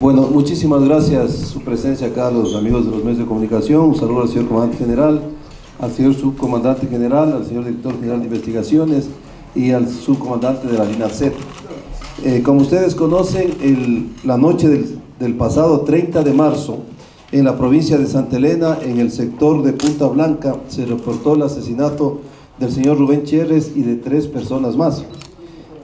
Bueno, muchísimas gracias su presencia acá, los amigos de los medios de comunicación. Un saludo al señor comandante general, al señor subcomandante general, al señor director general de investigaciones y al subcomandante de la DINACET. Eh, como ustedes conocen, la noche del, del, pasado 30 de marzo, en la provincia de Santa Elena, en el sector de Punta Blanca, se reportó el asesinato del señor Rubén Chérez y de tres personas más.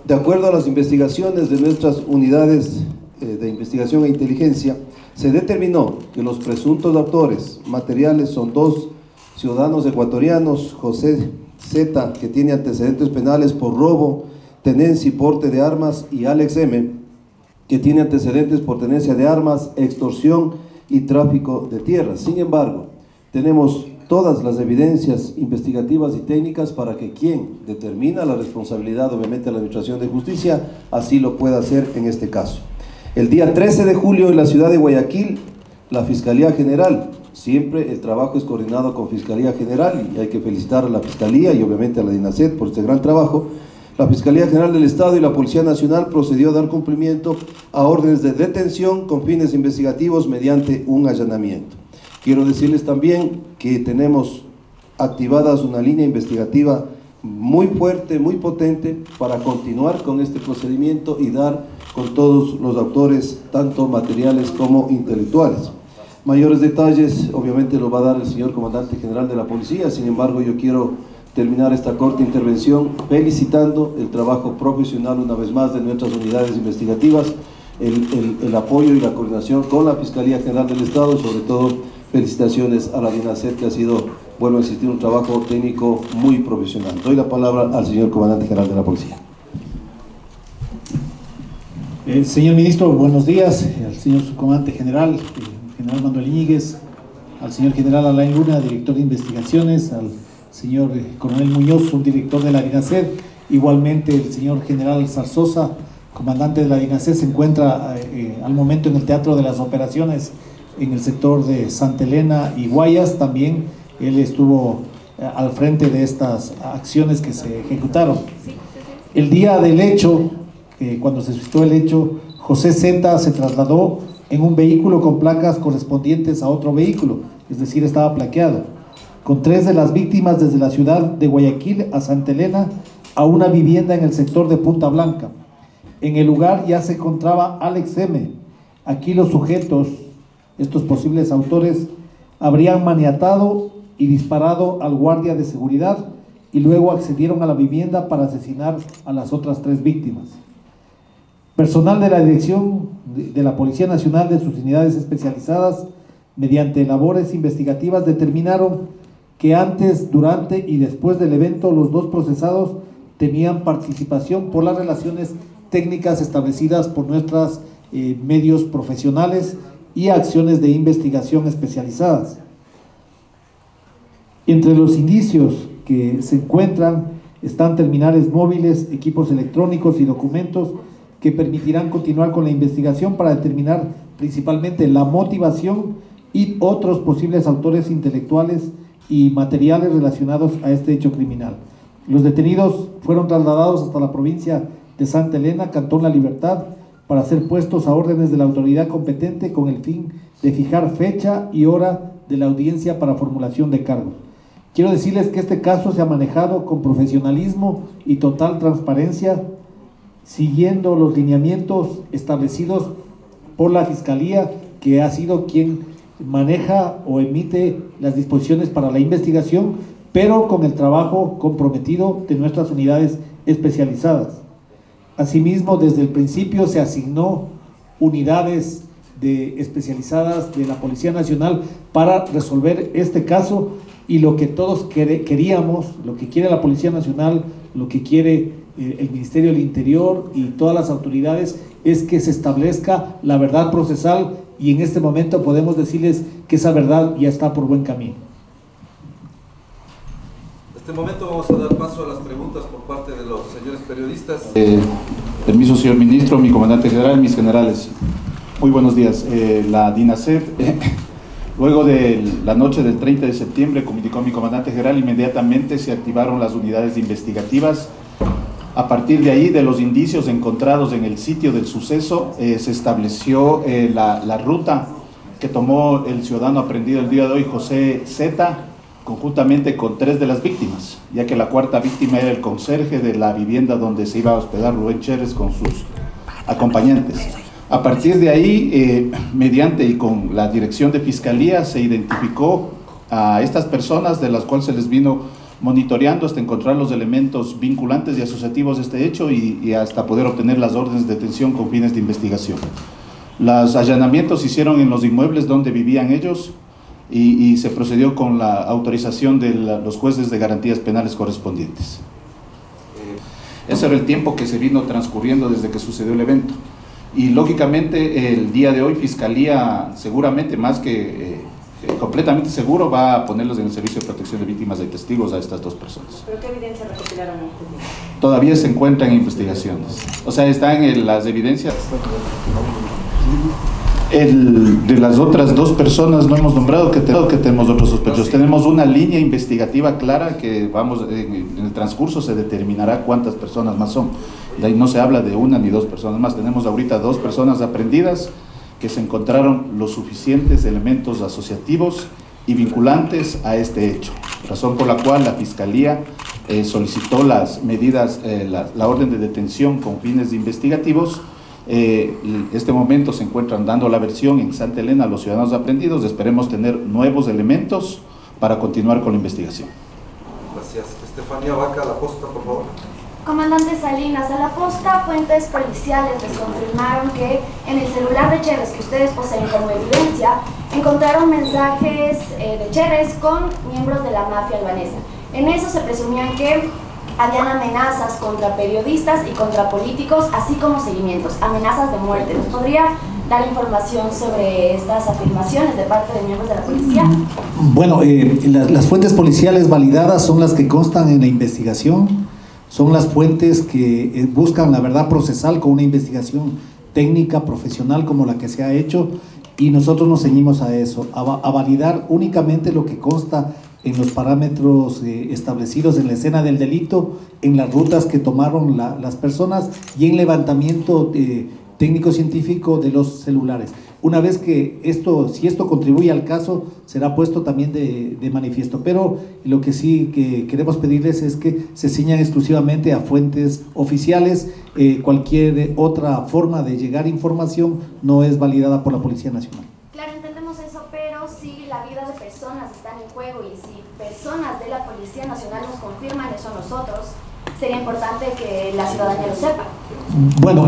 De acuerdo a las investigaciones de nuestras unidades de Investigación e Inteligencia, se determinó que los presuntos autores materiales son dos ciudadanos ecuatorianos, José Z, que tiene antecedentes penales por robo, tenencia y porte de armas, y Alex M, que tiene antecedentes por tenencia de armas, extorsión y tráfico de tierras. Sin embargo, tenemos todas las evidencias investigativas y técnicas para que quien determina la responsabilidad, obviamente la Administración de Justicia, así lo pueda hacer en este caso. El día 13 de julio en la ciudad de Guayaquil, la Fiscalía General, siempre el trabajo es coordinado con Fiscalía General y hay que felicitar a la Fiscalía y obviamente a la DINASET por este gran trabajo. La Fiscalía General del Estado y la Policía Nacional procedió a dar cumplimiento a órdenes de detención con fines investigativos mediante un allanamiento. Quiero decirles también que tenemos activadas una línea investigativa muy fuerte, muy potente para continuar con este procedimiento y dar con todos los autores, tanto materiales como intelectuales. Mayores detalles, obviamente, lo va a dar el señor comandante general de la policía, sin embargo, yo quiero terminar esta corta intervención felicitando el trabajo profesional una vez más de nuestras unidades investigativas, el, el, apoyo y la coordinación con la Fiscalía General del Estado, sobre todo felicitaciones a la DINACET que ha sido, bueno, existir un trabajo técnico muy profesional. Doy la palabra al señor comandante general de la policía. Eh, señor ministro, buenos días. Al señor subcomandante general, general Manuel Íñiguez, al señor general Alain Luna, director de investigaciones, al señor eh, coronel Muñoz, subdirector de la DINACED, igualmente el señor general Zarzosa, comandante de la DINACED, se encuentra eh, al momento en el Teatro de las Operaciones en el sector de Santa Elena y Guayas. También él estuvo al frente de estas acciones que se ejecutaron. El día del hecho, cuando se suscitó el hecho, José Z se trasladó en un vehículo con placas correspondientes a otro vehículo, es decir, estaba plaqueado, con tres de las víctimas desde la ciudad de Guayaquil a Santa Elena a una vivienda en el sector de Punta Blanca. En el lugar ya se encontraba Alex M. Aquí los sujetos, estos posibles autores, habrían maniatado y disparado al guardia de seguridad y luego accedieron a la vivienda para asesinar a las otras tres víctimas. Personal de la Dirección de la Policía Nacional de sus unidades especializadas, mediante labores investigativas, determinaron que antes, durante y después del evento los dos procesados tenían participación por las relaciones técnicas establecidas por nuestros eh, medios profesionales y acciones de investigación especializadas. Entre los indicios que se encuentran están terminales móviles, equipos electrónicos y documentos que permitirán continuar con la investigación para determinar principalmente la motivación y otros posibles autores intelectuales y materiales relacionados a este hecho criminal. Los detenidos fueron trasladados hasta la provincia de Santa Elena, Cantón La Libertad, para ser puestos a órdenes de la autoridad competente con el fin de fijar fecha y hora de la audiencia para formulación de cargos. Quiero decirles que este caso se ha manejado con profesionalismo y total transparencia siguiendo los lineamientos establecidos por la Fiscalía, que ha sido quien maneja o emite las disposiciones para la investigación, pero con el trabajo comprometido de nuestras unidades especializadas. Asimismo, desde el principio se asignó unidades de especializadas de la Policía Nacional para resolver este caso y lo que todos queríamos, lo que quiere la Policía Nacional, lo que quiere el Ministerio del Interior y todas las autoridades es que se establezca la verdad procesal y en este momento podemos decirles que esa verdad ya está por buen camino. En este momento vamos a dar paso a las preguntas por parte de los señores periodistas. Eh, permiso, señor ministro, mi comandante general, mis generales. Muy buenos días. Eh, la DINASED, luego de la noche del 30 de septiembre, comunicó a mi comandante general, inmediatamente se activaron las unidades investigativas A partir de ahí, de los indicios encontrados en el sitio del suceso, eh, se estableció eh, la, ruta que tomó el ciudadano aprendido el día de hoy, José Z, conjuntamente con tres de las víctimas, ya que la cuarta víctima era el conserje de la vivienda donde se iba a hospedar Rubén Chérez con sus acompañantes. A partir de ahí, eh, mediante y con la dirección de fiscalía, se identificó a estas personas de las cuales se les vino monitoreando hasta encontrar los elementos vinculantes y asociativos de este hecho y, hasta poder obtener las órdenes de detención con fines de investigación. Los allanamientos se hicieron en los inmuebles donde vivían ellos y, se procedió con la autorización de los jueces de garantías penales correspondientes. Eh, ese era el tiempo que se vino transcurriendo desde que sucedió el evento. Y lógicamente el día de hoy Fiscalía seguramente más que eh, completamente seguro va a ponerlos en el servicio de protección de víctimas y testigos a estas dos personas. ¿Pero qué evidencia recopilaron? Todavía se encuentran en investigaciones. O sea, están en las evidencias. El, de las otras dos personas no hemos nombrado que, que tenemos otros sospechosos. Tenemos una línea investigativa clara que vamos en, en, el transcurso se determinará cuántas personas más son. De ahí no se habla de una ni dos personas más. Tenemos ahorita dos personas aprendidas que se encontraron los suficientes elementos asociativos y vinculantes a este hecho, razón por la cual la Fiscalía eh, solicitó las medidas, eh, la, orden de detención con fines investigativos. Eh, este momento se encuentran dando la versión en Santa Elena a los ciudadanos aprendidos. Esperemos tener nuevos elementos para continuar con la investigación. Gracias. Estefanía Vaca, la posta, por favor. Comandante Salinas, a la posta, fuentes policiales les confirmaron que en el celular de Chérez, que ustedes poseen como evidencia, encontraron mensajes eh, de Chérez con miembros de la mafia albanesa. En eso se presumían que habían amenazas contra periodistas y contra políticos, así como seguimientos, amenazas de muerte. ¿Nos podría dar información sobre estas afirmaciones de parte de miembros de la policía? Bueno, eh, las fuentes policiales validadas son las que constan en la investigación son las fuentes que eh, buscan la verdad procesal con una investigación técnica, profesional como la que se ha hecho y nosotros nos ceñimos a eso, a, validar únicamente lo que consta en los parámetros eh, establecidos en la escena del delito, en las rutas que tomaron las personas y en levantamiento eh, técnico-científico de los celulares. Una vez que esto, si esto contribuye al caso, será puesto también de, manifiesto. Pero lo que sí que queremos pedirles es que se ciñan exclusivamente a fuentes oficiales. Eh, cualquier otra forma de llegar información no es validada por la Policía Nacional. Claro, entendemos eso, pero si la vida de personas está en juego y si personas de la Policía Nacional nos confirman eso nosotros, sería importante que la ciudadanía lo sepa. Bueno,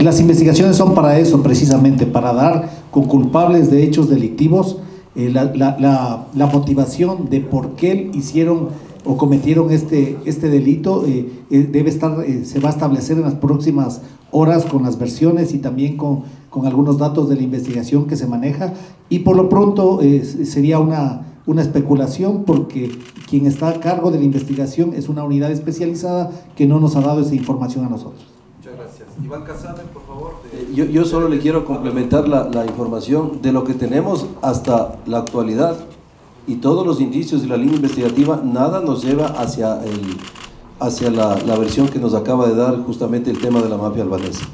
las investigaciones son para eso, precisamente, para dar con culpables de hechos delictivos eh, la, motivación de por qué hicieron o cometieron este, este delito eh, eh, debe estar, se va a establecer en las próximas horas con las versiones y también con, con algunos datos de la investigación que se maneja y por lo pronto sería una, una especulación porque quien está a cargo de la investigación es una unidad especializada que no nos ha dado esa información a nosotros. Iván Casada, por favor. Eh, yo, solo le quiero complementar la, información de lo que tenemos hasta la actualidad y todos los indicios de la línea investigativa, nada nos lleva hacia, el, hacia la, versión que nos acaba de dar justamente el tema de la mafia albanesa.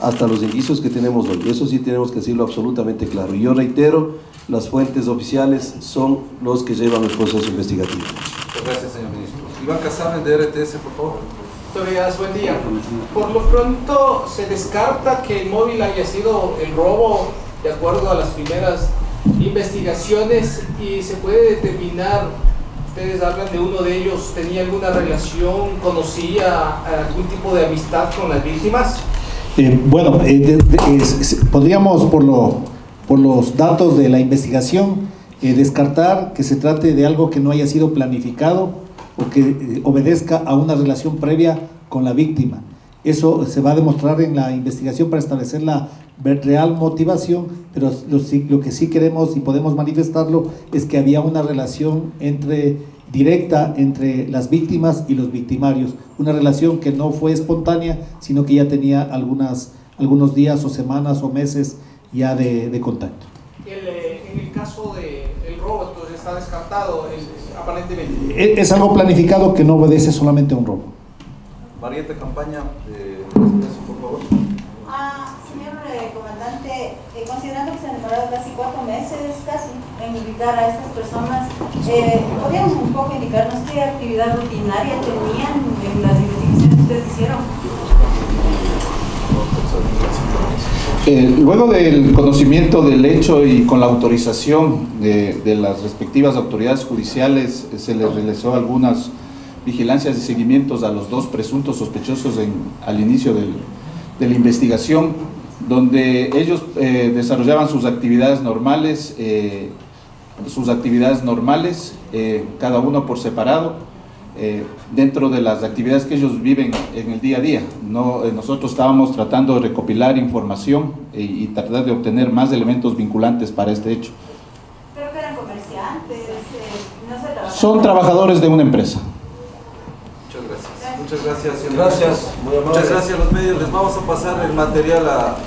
Hasta los indicios que tenemos hoy. Eso sí tenemos que decirlo absolutamente claro. Y yo reitero, las fuentes oficiales son los que llevan el proceso investigativo. Gracias, señor ministro. Iván Casada, de RTS, por favor buen día. Por lo pronto se descarta que el móvil haya sido el robo de acuerdo a las primeras investigaciones y se puede determinar, ustedes hablan de uno de ellos, ¿tenía alguna relación, conocía algún tipo de amistad con las víctimas? Eh, bueno, eh, podríamos por, por los datos de la investigación eh, descartar que se trate de algo que no haya sido planificado o que eh, obedezca a una relación previa con la víctima. Eso se va a demostrar en la investigación para establecer la real motivación, pero lo, que sí queremos y podemos manifestarlo es que había una relación entre directa entre las víctimas y los victimarios, una relación que no fue espontánea, sino que ya tenía algunas, algunos días o semanas o meses ya de, contacto. Eh, en el caso del robo, entonces está descartado, aparentemente. Es algo planificado que no obedece solamente a un robo. Marieta Campaña de Expreso, por favor. Ah, señor eh, comandante, eh, considerando que se han demorado casi cuatro meses, casi, en ubicar a estas personas, eh, ¿podrían un poco indicarnos qué actividad rutinaria tenían en las investigaciones que ustedes hicieron? Eh, luego del conocimiento del hecho y con la autorización de, las respectivas autoridades judiciales, se les realizó algunas vigilancias y seguimientos a los dos presuntos sospechosos en- al inicio del- de la investigación, donde ellos eh, desarrollaban sus actividades normales, eh, sus actividades normales, eh, cada uno por separado, eh, dentro de las actividades que ellos viven en el día a día. No, eh, nosotros estábamos tratando de recopilar información y, y tratar de obtener más elementos vinculantes para este hecho. Creo que eran comerciantes, eh, no trabajaban. Son trabajadores de una empresa. Muchas gracias. Muchas gracias. Muchas gracias a los medios. Les vamos a pasar el material a,